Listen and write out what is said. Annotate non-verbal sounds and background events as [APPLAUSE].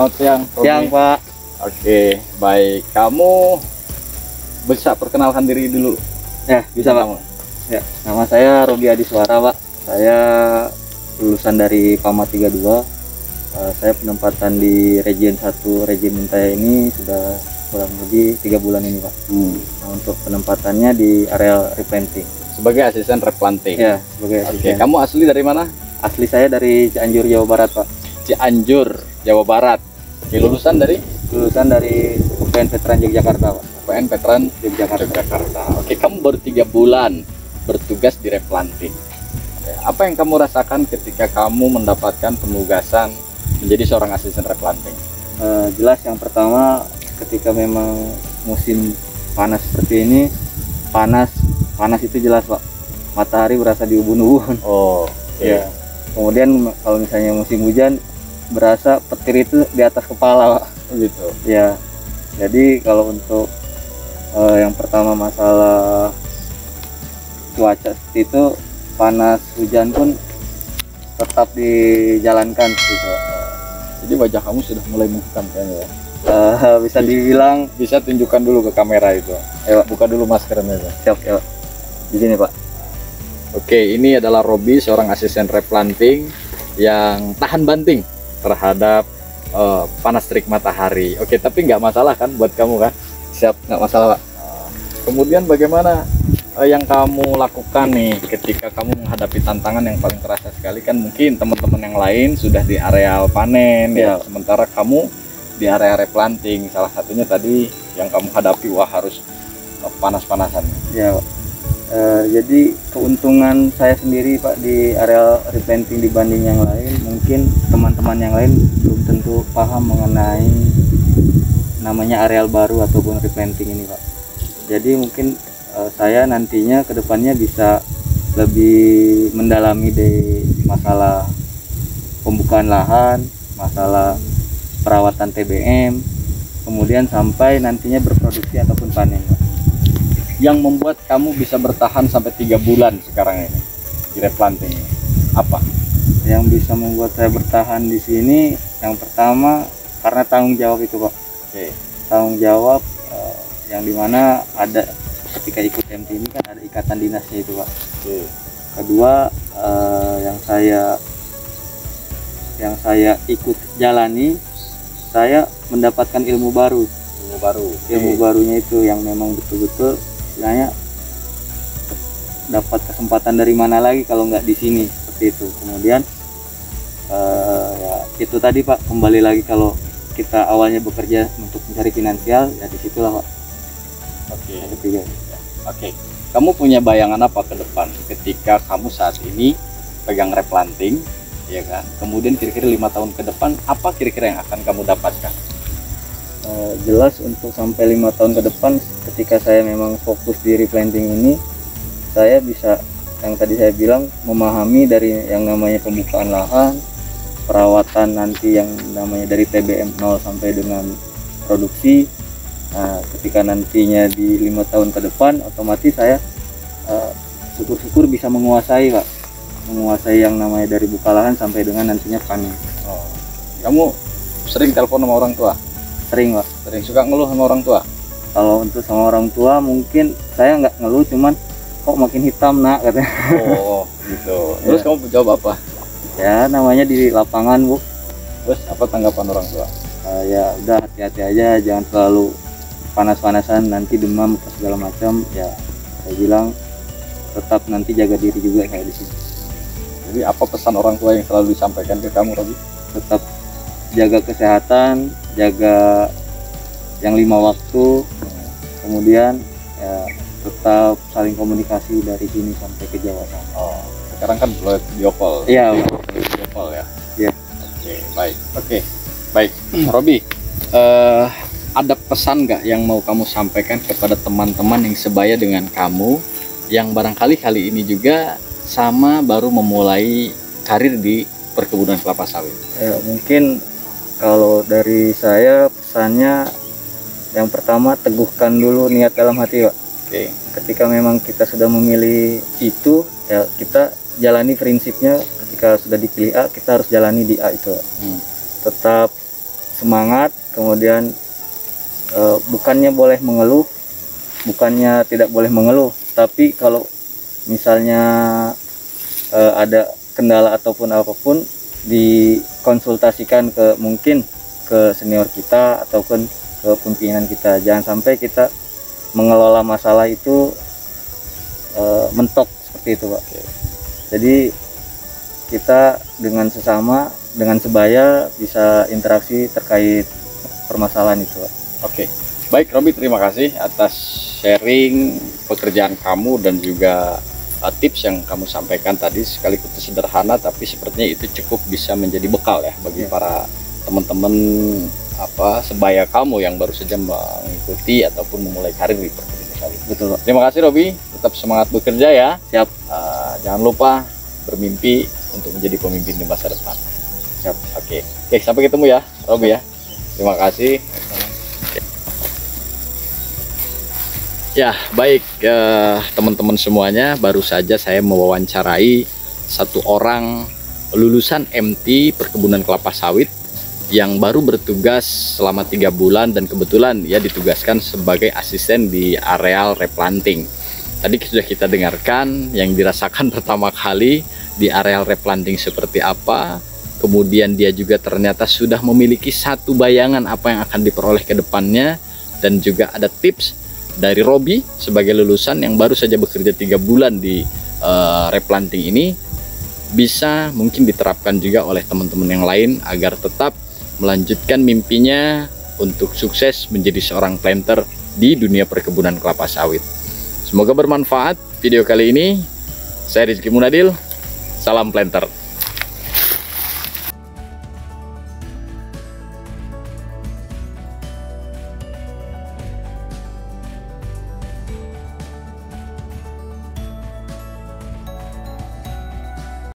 Selamat siang. Robi. Siang Pak. Oke, baik. Kamu bisa perkenalkan diri dulu. Ya bisa Pak. Ya, nama saya Robi Adi Suara Pak. Saya lulusan dari PAMA 32. Eh, saya penempatan di Region 1 Region Intaya ini sudah kurang lebih tiga bulan ini Pak. Hmm. Nah, untuk penempatannya di areal replanting. Sebagai asisten replanting. Ya, sebagai Oke, asisten. kamu asli dari mana? Asli saya dari Cianjur Jawa Barat Pak. Cianjur, Jawa Barat. Oke, lulusan dari Lulusan dari UPN Veteran Yogyakarta Pak. UPN Veteran Yogyakarta. Yogyakarta. Oke, kamu baru tiga bulan bertugas di replanting. Apa yang kamu rasakan ketika kamu mendapatkan penugasan menjadi seorang asisten replanting? Eh, jelas yang pertama ketika memang musim panas seperti ini panas panas itu jelas pak matahari berasa di ubun-ubun Oh, ya kemudian kalau misalnya musim hujan berasa petir itu di atas kepala pak gitu. ya jadi kalau untuk eh, yang pertama masalah cuaca itu panas hujan pun tetap dijalankan gitu. Jadi wajah kamu sudah mulai menghitam kayaknya ya. Eh, bisa dibilang Bisa tunjukkan dulu ke kamera itu. Ayo. Buka dulu maskernya itu. siap ya Pak. di sini pak Oke, ini adalah Robi, seorang asisten replanting yang tahan banting terhadap eh, panas terik matahari. Oke, tapi nggak masalah kan buat kamu kan? siap nggak masalah pak Kemudian bagaimana eh, yang kamu lakukan nih ketika kamu menghadapi tantangan yang paling terasa sekali kan mungkin teman-teman yang lain sudah di areal panen ya, Ya. sementara kamu di area replanting. Salah satunya tadi yang kamu hadapi wah harus eh, panas-panasan. Ya, Pak. Eh, jadi keuntungan saya sendiri Pak di area replanting dibanding yang lain, mungkin teman-teman yang lain belum tentu paham mengenai namanya areal baru ataupun replanting ini Pak. Jadi mungkin eh, saya nantinya ke depannya bisa lebih mendalami di masalah pembukaan lahan, masalah perawatan TBM, kemudian sampai nantinya berproduksi ataupun panen. Pak. Yang membuat kamu bisa bertahan sampai tiga bulan sekarang ini di replanting ini? apa? yang bisa membuat saya bertahan di sini yang pertama karena tanggung jawab itu pak Oke. tanggung jawab eh, yang di mana ada ketika ikut MT ini kan ada ikatan dinasnya itu pak Oke. kedua eh, yang saya yang saya ikut jalani saya mendapatkan ilmu baru Ilmu baru. ilmu barunya itu yang memang betul-betul istilahnya dapat kesempatan dari mana lagi kalau nggak di sini seperti itu kemudian eh, ya itu tadi pak kembali lagi kalau kita awalnya bekerja untuk mencari finansial ya di situlah pak Oke. ketiga Oke. Kamu punya bayangan apa ke depan ketika kamu saat ini pegang replanting, ya kan? Kemudian kira-kira lima tahun ke depan apa kira-kira yang akan kamu dapatkan? Eh, jelas untuk sampai lima tahun ke depan ketika saya memang fokus di replanting ini saya bisa yang tadi saya bilang memahami dari yang namanya pembukaan lahan perawatan nanti yang namanya dari TBM 0 sampai dengan produksi nah ketika nantinya di lima tahun ke depan otomatis saya eh, syukur-syukur bisa menguasai pak menguasai yang namanya dari buka lahan sampai dengan nantinya panen Oh. Kamu sering telepon sama orang tua? Sering pak Sering suka ngeluh sama orang tua? kalau untuk sama orang tua mungkin saya nggak ngeluh cuman kok makin hitam nak katanya Oh, gitu. [LAUGHS] Terus kamu jawab apa? ya namanya di lapangan bu Terus apa tanggapan orang tua? Eh, ya udah hati-hati aja jangan terlalu panas-panasan nanti demam atau segala macam ya saya bilang tetap nanti jaga diri juga kayak di sini Jadi apa pesan orang tua yang selalu disampaikan ke kamu, Robi? tetap jaga kesehatan jaga yang lima waktu kemudian ya tetap saling komunikasi dari sini sampai ke Jawa sana Oh, sekarang kan proyek biopol. iya Bu. Biopol ya. Iya. Oke, baik. Oke, baik. [CLEARS THROAT] Robi, eh, ada pesan nggak yang mau kamu sampaikan kepada teman-teman yang sebaya dengan kamu, yang barangkali kali ini juga sama baru memulai karir di perkebunan kelapa sawit? Ya, mungkin kalau dari saya pesannya yang pertama teguhkan dulu niat dalam hati pak Oke, ketika memang kita sudah memilih itu ya kita jalani prinsipnya ketika sudah dipilih A kita harus jalani di A itu Pak. Hmm. tetap semangat kemudian eh, bukannya boleh mengeluh bukannya tidak boleh mengeluh tapi kalau misalnya eh, ada kendala ataupun apa pun dikonsultasikan ke mungkin ke senior kita ataupun ke pimpinan kita. Jangan sampai kita mengelola masalah itu eh, mentok seperti itu pak. Jadi kita dengan sesama dengan sebaya bisa interaksi terkait permasalahan itu pak. Oke, baik Robi terima kasih atas sharing pekerjaan kamu dan juga uh, tips yang kamu sampaikan tadi sekaligus sederhana tapi sepertinya itu cukup bisa menjadi bekal ya bagi Ya. para teman-teman apa sebaya kamu yang baru saja mengikuti ataupun memulai karir di perkebunan kali. betul pak Terima kasih Robi, tetap semangat bekerja ya. Siap. Uh, jangan lupa bermimpi untuk menjadi pemimpin di masa depan. Siap. Oke, oke sampai ketemu ya Robi ya. Terima kasih. Ya, baik eh, teman-teman semuanya, baru saja saya mewawancarai satu orang lulusan MT Perkebunan Kelapa Sawit yang baru bertugas selama tiga bulan dan kebetulan ya ditugaskan sebagai asisten di areal replanting. Tadi sudah kita dengarkan yang dirasakan [LAUGHS] pertama kali di areal replanting seperti apa. Kemudian dia juga ternyata sudah memiliki satu bayangan apa yang akan diperoleh ke depannya dan juga ada tips dari Robi sebagai lulusan yang baru saja bekerja tiga bulan di eh, replanting ini bisa mungkin diterapkan juga oleh teman-teman yang lain agar tetap melanjutkan mimpinya untuk sukses menjadi seorang planter di dunia perkebunan kelapa sawit. Semoga bermanfaat video kali ini. Saya Rizky Munadil. Salam planter.